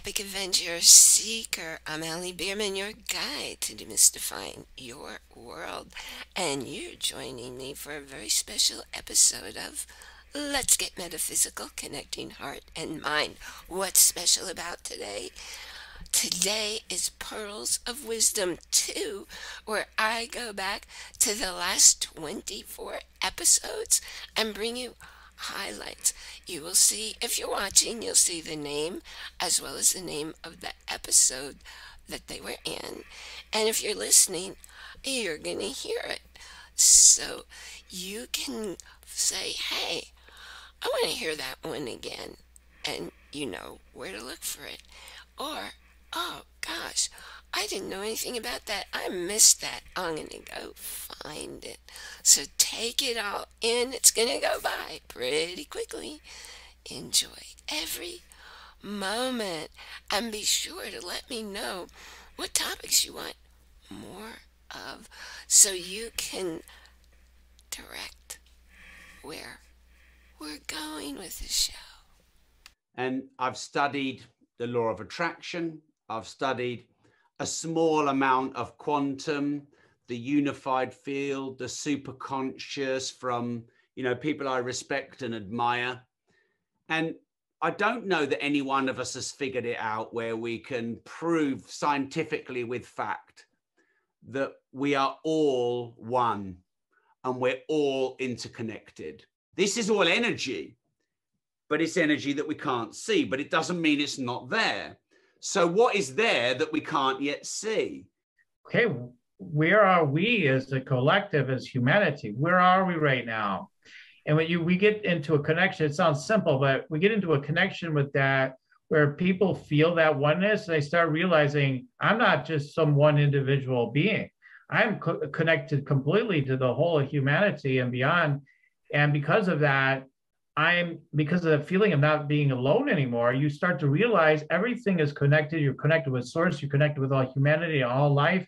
epic adventure seeker. I'm Ali Bierman, your guide to demystifying your world. And you're joining me for a very special episode of Let's Get Metaphysical, Connecting Heart and Mind. What's special about today? Today is Pearls of Wisdom 2, where I go back to the last 24 episodes and bring you highlights. You will see, if you're watching, you'll see the name as well as the name of the episode that they were in. And if you're listening, you're going to hear it. So you can say, hey, I want to hear that one again. And you know where to look for it. Or, oh gosh, I didn't know anything about that. I missed that. I'm going to go find it. So take it all in. It's going to go by pretty quickly. Enjoy every moment and be sure to let me know what topics you want more of so you can direct where we're going with the show. And I've studied the law of attraction. I've studied a small amount of quantum, the unified field, the superconscious from you know people I respect and admire. And I don't know that any one of us has figured it out where we can prove scientifically with fact that we are all one and we're all interconnected. This is all energy, but it's energy that we can't see, but it doesn't mean it's not there. So, what is there that we can't yet see? Okay, where are we as a collective, as humanity? Where are we right now? And when you we get into a connection, it sounds simple, but we get into a connection with that where people feel that oneness and they start realizing I'm not just some one individual being. I'm co- connected completely to the whole of humanity and beyond. And because of that, I'm because of the feeling of not being alone anymore, you start to realize everything is connected. You're connected with source, you're connected with all humanity, all life.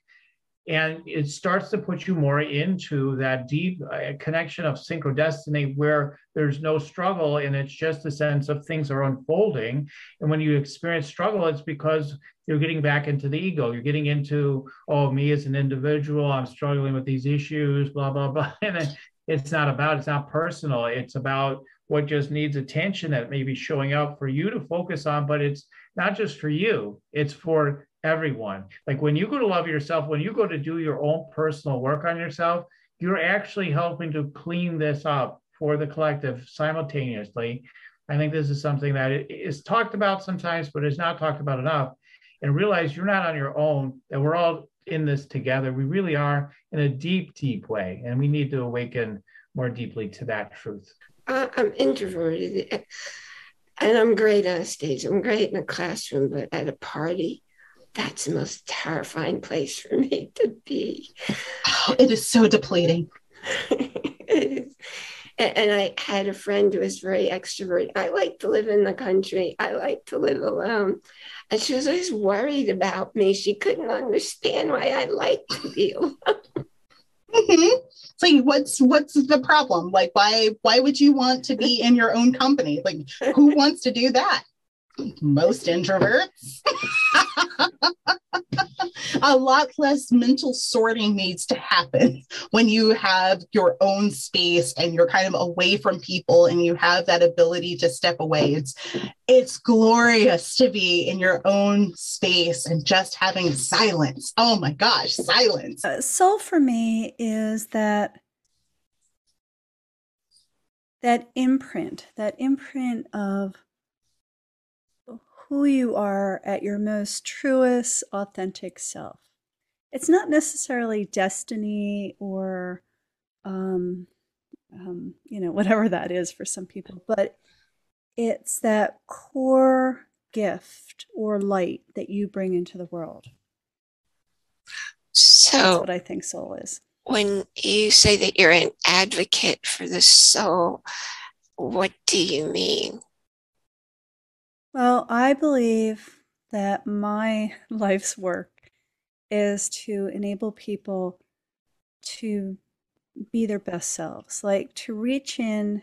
And it starts to put you more into that deep uh, connection of synchrodestiny where there's no struggle and it's just a sense of things are unfolding. And when you experience struggle, it's because you're getting back into the ego. You're getting into, oh, me as an individual, I'm struggling with these issues, blah, blah, blah. And it's not about, it's not personal. It's about what just needs attention that may be showing up for you to focus on, but it's not just for you, it's for everyone. Like when you go to love yourself, when you go to do your own personal work on yourself, you're actually helping to clean this up for the collective simultaneously. I think this is something that is talked about sometimes, but is not talked about enough. And realize you're not on your own, that we're all in this together. We really are in a deep, deep way. And we need to awaken more deeply to that truth. I'm introverted and I'm great on stage. I'm great in a classroom, but at a party, that's the most terrifying place for me to be. Oh, it is so depleting. And I had a friend who was very extroverted. I like to live in the country. I like to live alone. And she was always worried about me. She couldn't understand why I liked to be alone. Mm-hmm. So what's what's the problem? Like why why would you want to be in your own company? Like who wants to do that? Most introverts. a lot less mental sorting needs to happen when you have your own space and you're kind of away from people and you have that ability to step away. It's it's glorious to be in your own space and just having silence. Oh my gosh, silence. Uh, for me is that that imprint, that imprint of who you are at your most truest, authentic self. It's not necessarily destiny or, um, um, you know, whatever that is for some people, but it's that core gift or light that you bring into the world. So, That's what I think soul is. When you say that you're an advocate for the soul, what do you mean? Well, I believe that my life's work is to enable people to be their best selves, like to reach in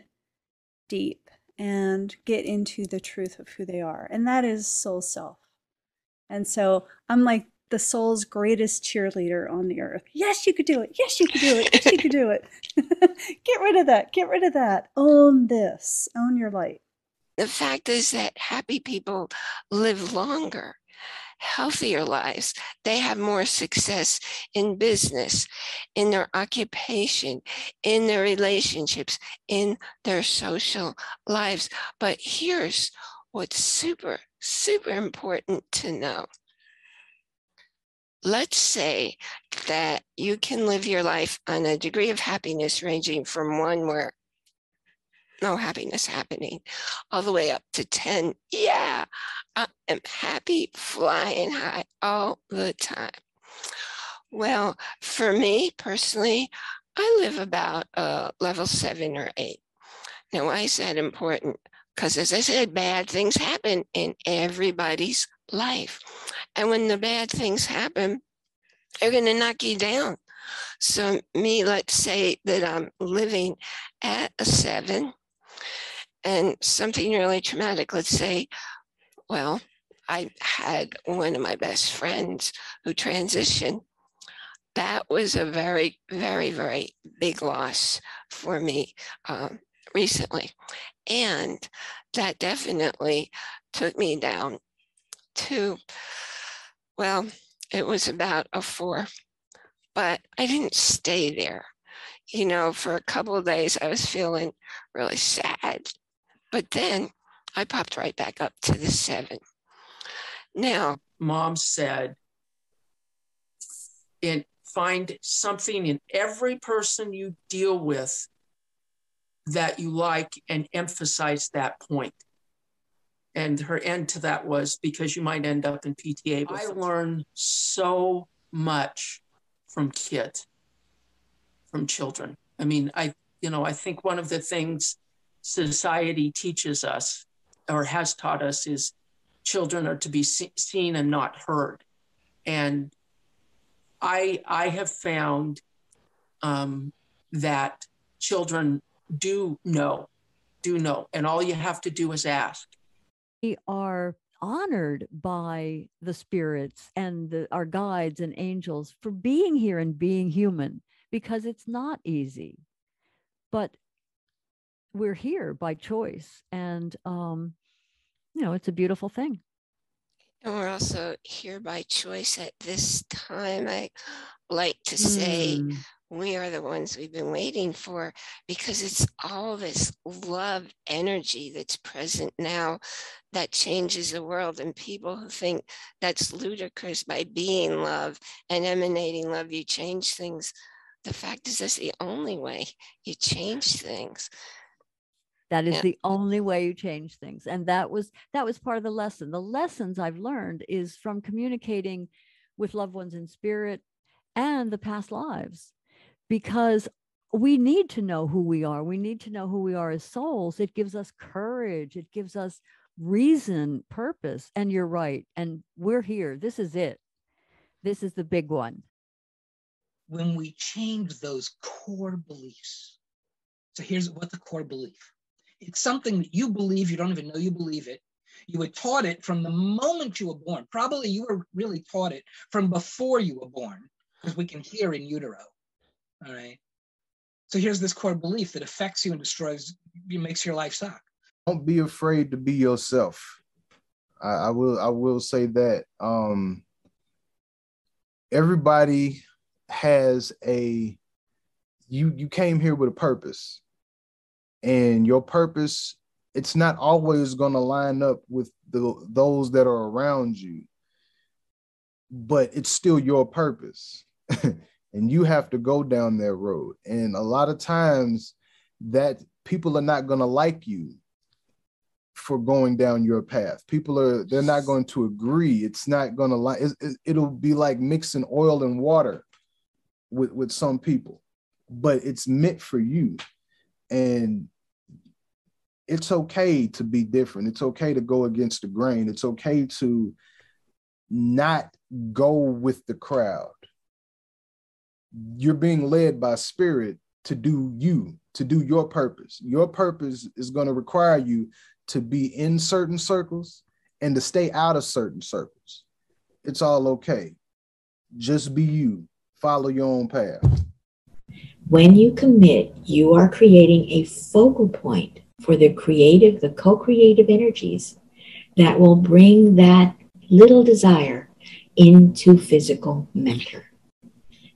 deep and get into the truth of who they are. And that is soul self. And so I'm like the soul's greatest cheerleader on the earth. Yes, you could do it. Yes, you could do it. Yes, you could do it. Get rid of that. Get rid of that. Own this. Own your light. The fact is that happy people live longer, healthier lives. They have more success in business, in their occupation, in their relationships, in their social lives. But here's what's super, super important to know. Let's say that you can live your life on a degree of happiness ranging from one where no happiness happening, all the way up to 10. Yeah, I am happy flying high all the time. Well, for me personally, I live about uh, level seven or eight. Now, why is that important? Because as I said, bad things happen in everybody's life. And when the bad things happen, they're going to knock you down. So, me, let's say that I'm living at a seven and something really traumatic, let's say, well, I had one of my best friends who transitioned. That was a very, very, very big loss for me um, recently. And that definitely took me down to, well, it was about a four, but I didn't stay there. You know, for a couple of days, I was feeling really sad but then I popped right back up to the seven. Now, mom said, and find something in every person you deal with that you like and emphasize that point. And her end to that was because you might end up in PTA. I learned so much from kids, from children. I mean, I, you know, I think one of the things society teaches us or has taught us is children are to be see- seen and not heard. And I, I have found um, that children do know, do know, and all you have to do is ask. We are honored by the spirits and the, our guides and angels for being here and being human because it's not easy. But we're here by choice and um you know it's a beautiful thing. And we're also here by choice at this time i like to say mm. we are the ones we've been waiting for because it's all this love energy that's present now that changes the world and people who think that's ludicrous by being love and emanating love you change things. The fact is that's the only way you change things that is yeah. the only way you change things. And that was that was part of the lesson. The lessons I've learned is from communicating with loved ones in spirit and the past lives because we need to know who we are. We need to know who we are as souls. It gives us courage. It gives us reason, purpose. And you're right. And we're here. This is it. This is the big one. When we change those core beliefs. So here's what the core belief it's something that you believe, you don't even know you believe it. You were taught it from the moment you were born. Probably you were really taught it from before you were born, because we can hear in utero. All right. So here's this core belief that affects you and destroys you, makes your life suck. Don't be afraid to be yourself. I, I will I will say that. Um everybody has a you you came here with a purpose and your purpose it's not always going to line up with the those that are around you but it's still your purpose. And you have to go down that road. And a lot of times that people are not going to like you for going down your path. People are they're not going to agree. It's not going to like it'll be like mixing oil and water with with some people but it's meant for you. And it's okay to be different. It's okay to go against the grain. It's okay to not go with the crowd. You're being led by spirit to do you, to do your purpose. Your purpose is going to require you to be in certain circles and to stay out of certain circles. it's all okay. Just be you. Follow your own path. When you commit, you are creating a focal point for the creative, the co creative energies that will bring that little desire into physical matter.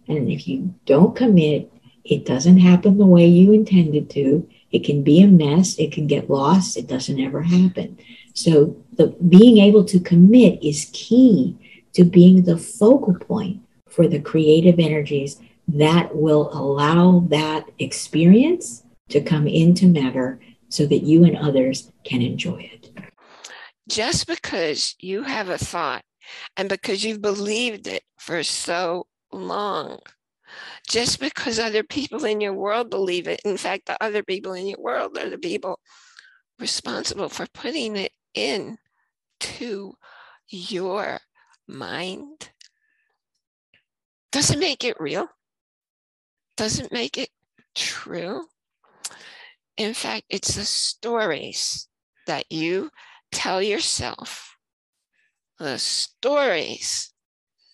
And if you don't commit, it doesn't happen the way you intended to. It can be a mess. It can get lost. It doesn't ever happen. So the being able to commit is key to being the focal point for the creative energies that will allow that experience to come into matter so that you and others can enjoy it. Just because you have a thought and because you've believed it for so long, just because other people in your world believe it, in fact, the other people in your world are the people responsible for putting it in to your mind, doesn't make it real, doesn't make it true. In fact, it's the stories that you tell yourself, the stories,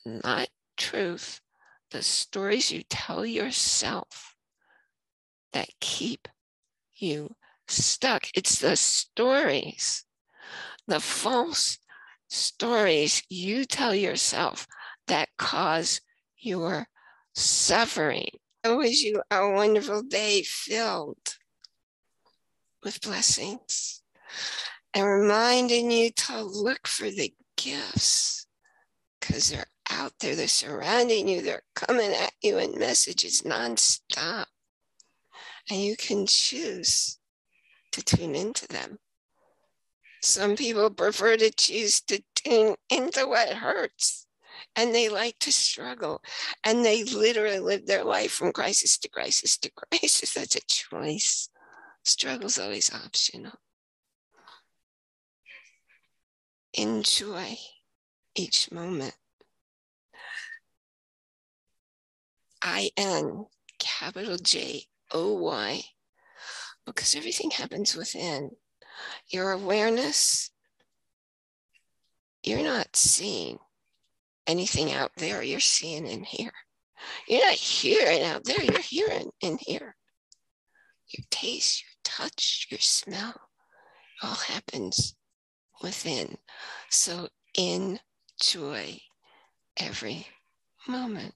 not truth, the stories you tell yourself that keep you stuck. It's the stories, the false stories you tell yourself that cause your suffering. I wish you a wonderful day filled with blessings and reminding you to look for the gifts because they're out there, they're surrounding you, they're coming at you in messages nonstop. And you can choose to tune into them. Some people prefer to choose to tune into what hurts and they like to struggle and they literally live their life from crisis to crisis to crisis. That's a choice. Struggle's always optional. Enjoy each moment. I N capital J O Y because everything happens within. Your awareness, you're not seeing anything out there, you're seeing in here. You're not hearing out there, you're hearing in here. Your taste, touch, your smell, all happens within. So enjoy every moment.